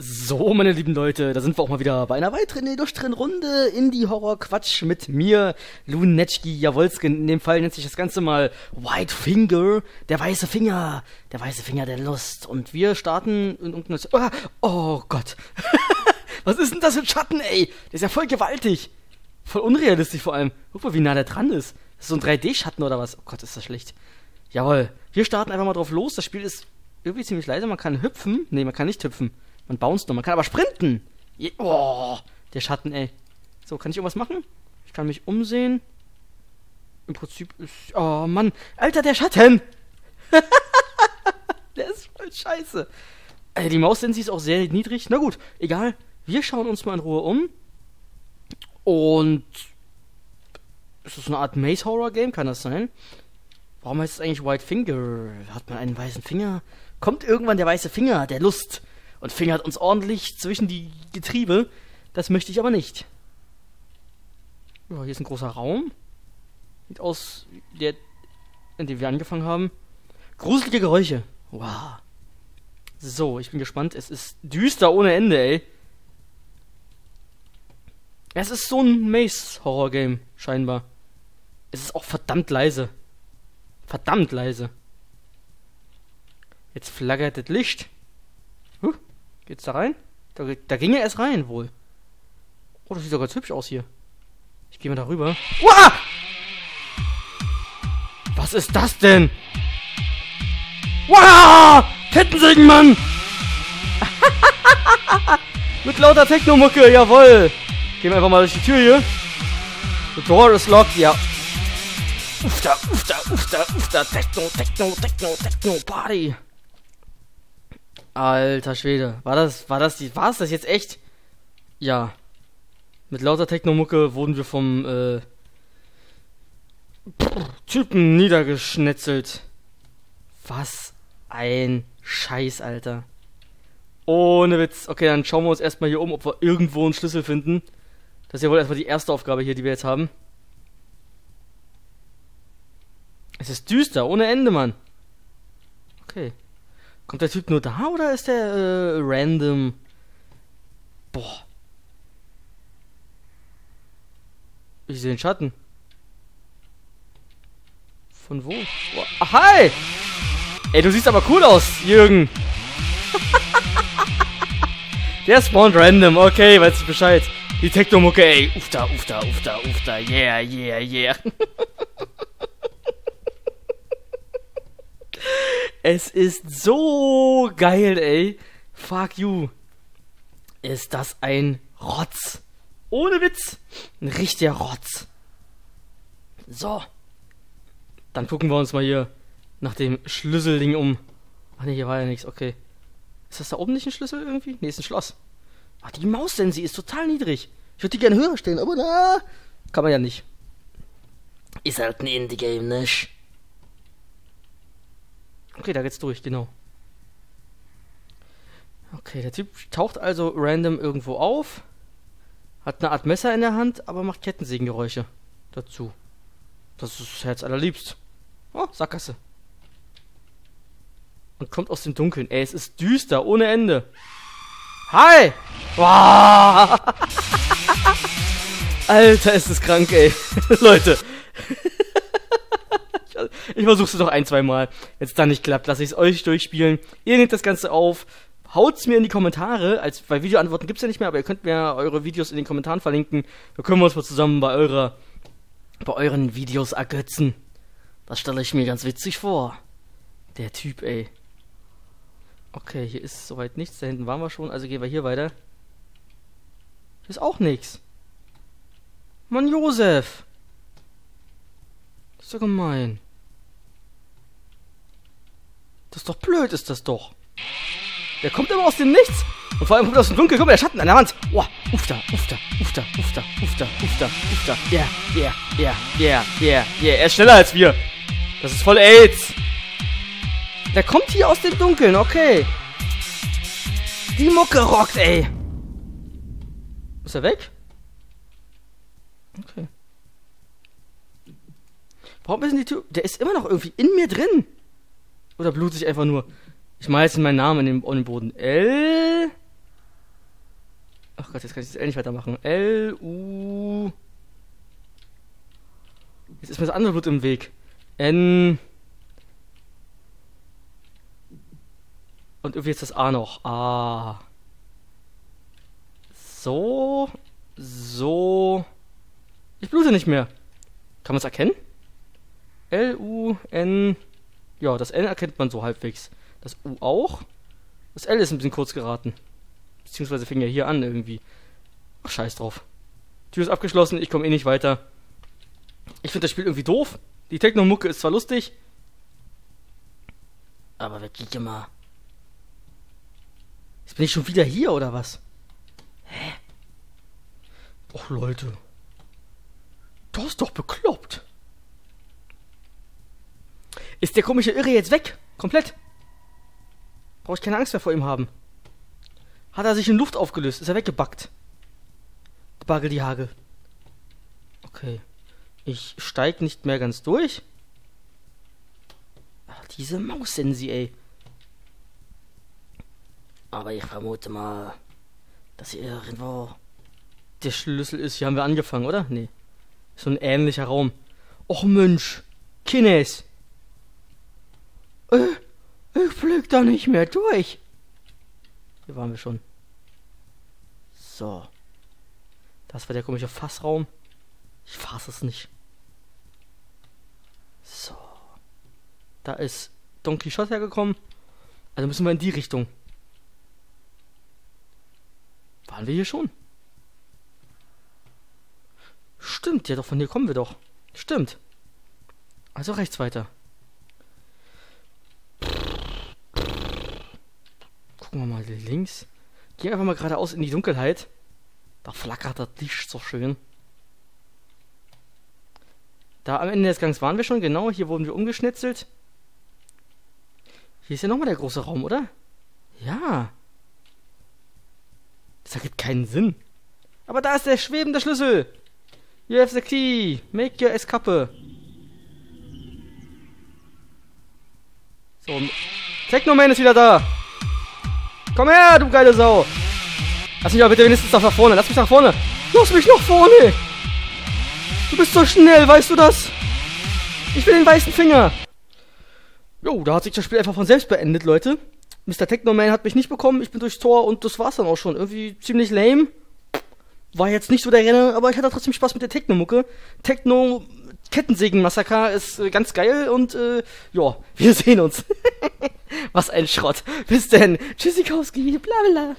So, meine lieben Leute, da sind wir auch mal wieder bei einer weiteren illustren Runde Indie-Horror-Quatsch mit mir, Lunetschki Jawolskin. In dem Fall nennt sich das Ganze mal White Finger, der weiße Finger, der weiße Finger der Lust. Und wir starten in irgendeiner... Ah, oh Gott. Was ist denn das für ein Schatten, ey? Der ist ja voll gewaltig. Voll unrealistisch vor allem. Guck mal, wie nah der dran ist. Das ist so ein 3D-Schatten oder was? Oh Gott, ist das schlecht. Jawohl. Wir starten einfach mal drauf los. Das Spiel ist irgendwie ziemlich leise. Man kann hüpfen. Nee, man kann nicht hüpfen. Man bounced nur. Man kann aber sprinten. Je oh, der Schatten, ey. So, kann ich irgendwas machen? Ich kann mich umsehen. Im Prinzip ist... Oh, Mann. Alter, der Schatten! der ist voll scheiße. Alter, die Maussensi ist auch sehr niedrig. Na gut, egal. Wir schauen uns mal in Ruhe um. Und... Ist das eine Art Maze-Horror-Game? Kann das sein? Warum heißt es eigentlich White Finger? Hat man einen weißen Finger? Kommt irgendwann der weiße Finger, der Lust und fingert uns ordentlich zwischen die Getriebe. Das möchte ich aber nicht. Ja, hier ist ein großer Raum. Sieht aus, der, in dem wir angefangen haben. Gruselige Geräusche. Wow. So, ich bin gespannt. Es ist düster ohne Ende, ey. Es ist so ein Maze-Horror-Game, scheinbar. Es ist auch verdammt leise. Verdammt leise. Jetzt flackert das Licht. Geht's da rein? Da, da ging er erst rein, wohl. Oh, das sieht doch ganz hübsch aus hier. Ich gehe mal da rüber. Uah! Was ist das denn? Wow! Kettensägen, Mann! Mit lauter Technomucke, jawoll! Gehen wir einfach mal durch die Tür hier. The door is locked, ja. Ufta, ufta, ufta, ufta, Techno, Techno, Techno, Techno, Party. Alter Schwede. War das, war das die, war es das jetzt echt? Ja. Mit lauter Technomucke wurden wir vom, äh, Typen niedergeschnetzelt. Was ein Scheiß, Alter. Ohne Witz. Okay, dann schauen wir uns erstmal hier um, ob wir irgendwo einen Schlüssel finden. Das ist ja wohl erstmal die erste Aufgabe hier, die wir jetzt haben. Es ist düster, ohne Ende, Mann. Okay. Kommt der Typ nur da oder ist der äh, random? Boah. Ich sehe den Schatten. Von wo? Oh, hi! Ey, du siehst aber cool aus, Jürgen. der spawnt random, okay, weiß ich Bescheid. Die Technomucke, ey. Ufta, ufta, ufta, ufta, yeah, yeah, yeah. Es ist so geil, ey. Fuck you. Ist das ein Rotz. Ohne Witz. Ein richtiger Rotz. So. Dann gucken wir uns mal hier nach dem Schlüsselding um. Ach ne, hier war ja nichts. Okay. Ist das da oben nicht ein Schlüssel irgendwie? Ne, ist ein Schloss. Ach, die Maus denn, sie ist total niedrig. Ich würde die gerne höher stellen, aber na, kann man ja nicht. Ist halt ein Indie-Game, nicht? Okay, da geht's durch, genau. Okay, der Typ taucht also random irgendwo auf, hat eine Art Messer in der Hand, aber macht Kettensägengeräusche dazu. Das ist Herz allerliebst. Oh, Sackgasse. Und kommt aus dem Dunkeln. Ey, es ist düster, ohne Ende. Hi! Wow. Alter, ist es krank, ey. Leute. Ich versuch's noch ein, zwei Mal. Wenn es dann nicht klappt, lasse ich es euch durchspielen. Ihr nehmt das Ganze auf. Haut's mir in die Kommentare, als weil Videoantworten gibt's ja nicht mehr, aber ihr könnt mir eure Videos in den Kommentaren verlinken. Da können wir uns mal zusammen bei eurer bei euren Videos ergötzen. Das stelle ich mir ganz witzig vor. Der Typ, ey. Okay, hier ist soweit nichts. Da hinten waren wir schon, also gehen wir hier weiter. Hier ist auch nichts. Mann, Josef. Das ist ja gemein. Das ist doch blöd, ist das doch. Der kommt immer aus dem Nichts. Und vor allem kommt er aus dem Dunkel. Guck mal, der Schatten an der Wand. Oh, ufta, ufta, ufta, ufta, ufta, ufta, ufta. Yeah, yeah, yeah, yeah, yeah, yeah. Er ist schneller als wir. Das ist voll AIDS. Der kommt hier aus dem Dunkeln, okay. Die Mucke rockt, ey. Ist er weg? Okay. Warum ist denn die Tür... Der ist immer noch irgendwie in mir drin. Oder blutet sich einfach nur? Ich mal jetzt meinen Namen in den, in den Boden. L. Ach Gott, jetzt kann ich das L nicht weitermachen. L, U. Jetzt ist mir das andere Blut im Weg. N. Und irgendwie ist das A noch. A. So. So. Ich blute nicht mehr. Kann man es erkennen? L, U, N. Ja, das N erkennt man so halbwegs. Das U auch. Das L ist ein bisschen kurz geraten. Beziehungsweise fing ja hier an irgendwie. Ach, scheiß drauf. Tür ist abgeschlossen, ich komme eh nicht weiter. Ich finde das Spiel irgendwie doof. Die Techno-Mucke ist zwar lustig. Aber wirklich immer. Jetzt bin ich schon wieder hier, oder was? Hä? Och, Leute. Das ist doch bekloppt. Ist der komische Irre jetzt weg? Komplett. Brauche ich keine Angst mehr vor ihm haben. Hat er sich in Luft aufgelöst? Ist er weggebackt? Bagel die Hagel. Okay. Ich steig nicht mehr ganz durch. Ach, diese Maus-Sensi, ey. Aber ich vermute mal, dass hier irgendwo der Schlüssel ist. Hier haben wir angefangen, oder? Nee. So ein ähnlicher Raum. Och Mensch. Kines. Äh, ich blick da nicht mehr durch. Hier waren wir schon. So. Das war der komische Fassraum. Ich fasse es nicht. So. Da ist Don Quixote hergekommen. Also müssen wir in die Richtung. Waren wir hier schon? Stimmt, ja doch, von hier kommen wir doch. Stimmt. Also rechts weiter. Gucken wir mal links. Gehen einfach mal geradeaus in die Dunkelheit. Da flackert das Licht so schön. Da am Ende des Gangs waren wir schon, genau. Hier wurden wir umgeschnitzelt. Hier ist ja nochmal der große Raum, oder? Ja. Das ergibt keinen Sinn. Aber da ist der schwebende Schlüssel. You have the key. Make your escape. So. Technoman ist wieder da. Komm her, du geile Sau. Lass mich aber bitte wenigstens nach vorne. Lass mich nach vorne. Lass mich nach vorne. Du bist so schnell, weißt du das? Ich will den weißen Finger. Jo, da hat sich das Spiel einfach von selbst beendet, Leute. Mr. Technoman hat mich nicht bekommen. Ich bin durchs Tor und das war's dann auch schon. Irgendwie ziemlich lame. War jetzt nicht so der Renner, aber ich hatte trotzdem Spaß mit der Techno-Mucke. Techno Kettensägen-Massaker ist äh, ganz geil und äh, ja, wir sehen uns. Was ein Schrott. Bis denn. Tschüssikowski, bla bla.